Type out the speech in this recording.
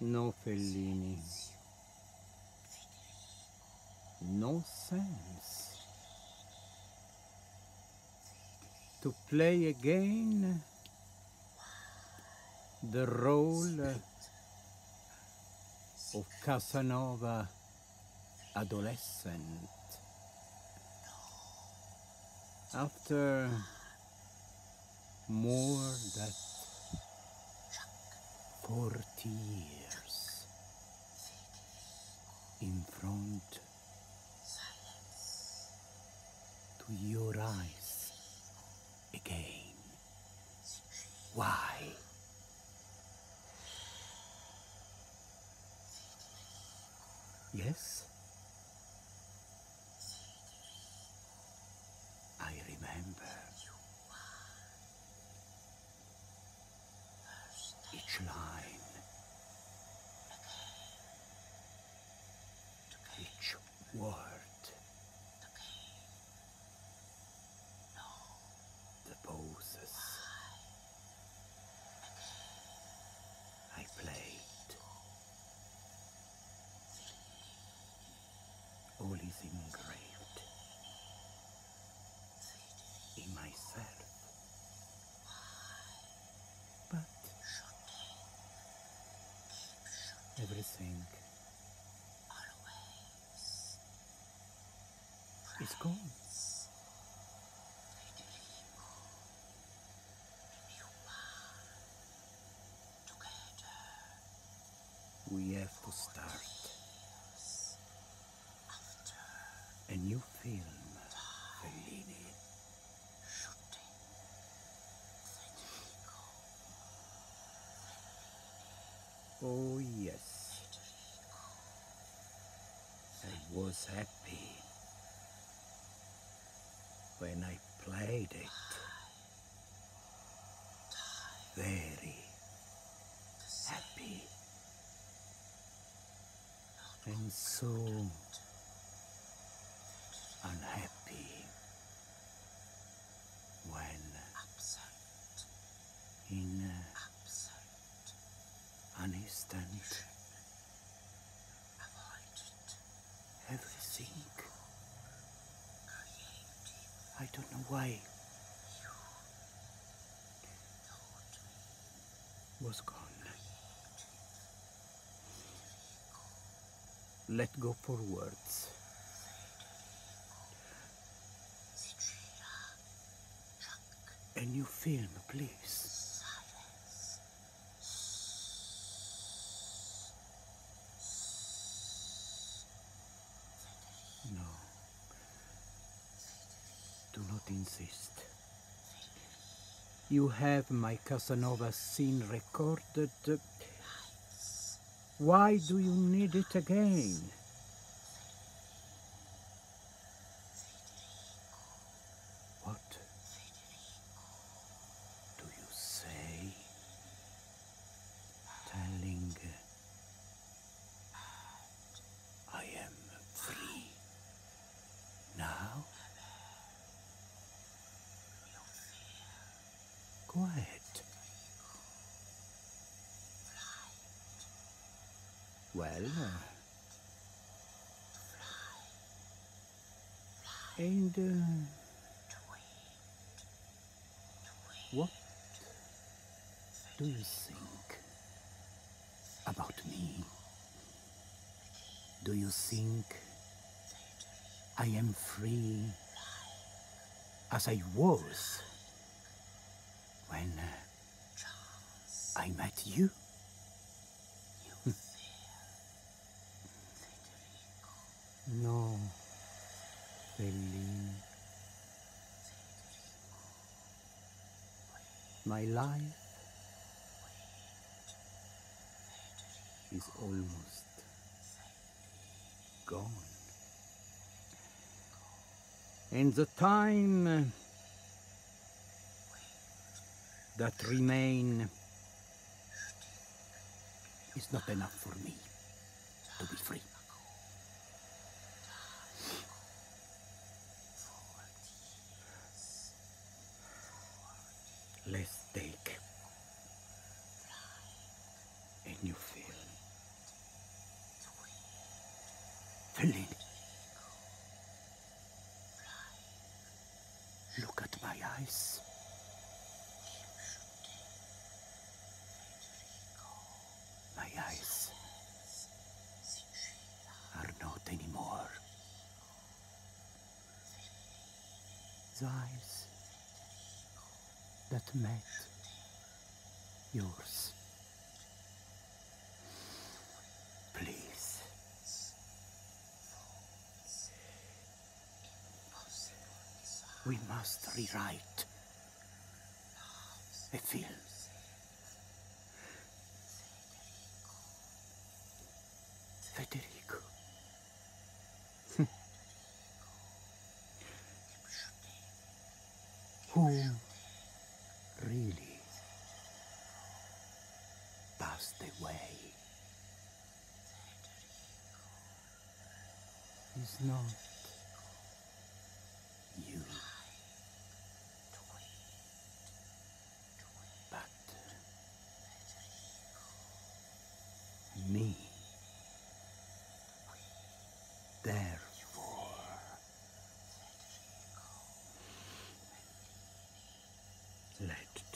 No, Fellini. No sense. To play again the role of Casanova adolescent. After more than 40 years in front to your eyes again. Why? Yes? Word. The poses. I played. All is engraved in myself. But everything is gone. We have to start a new film, Fellini. Oh, yes. I was happy when I played it. Very happy. And so unhappy when in an instant everything I don't know why was gone. Let go forwards. A new film, please. Do not insist. You have my Casanova scene recorded. Why do you need it again? What do you say? Telling I am free now? Go ahead. Well, and uh, what do you think about me? Do you think I am free as I was when I met you? No, Fellini. My life is almost gone. And the time that remain is not enough for me to be free. mistake. And you feel Fellini. Look at my eyes. My eyes are not anymore. The eyes that met yours. Please. We must rewrite a film. Federico. Who really? Passed away. Is not you, but uh, me. Therefore, let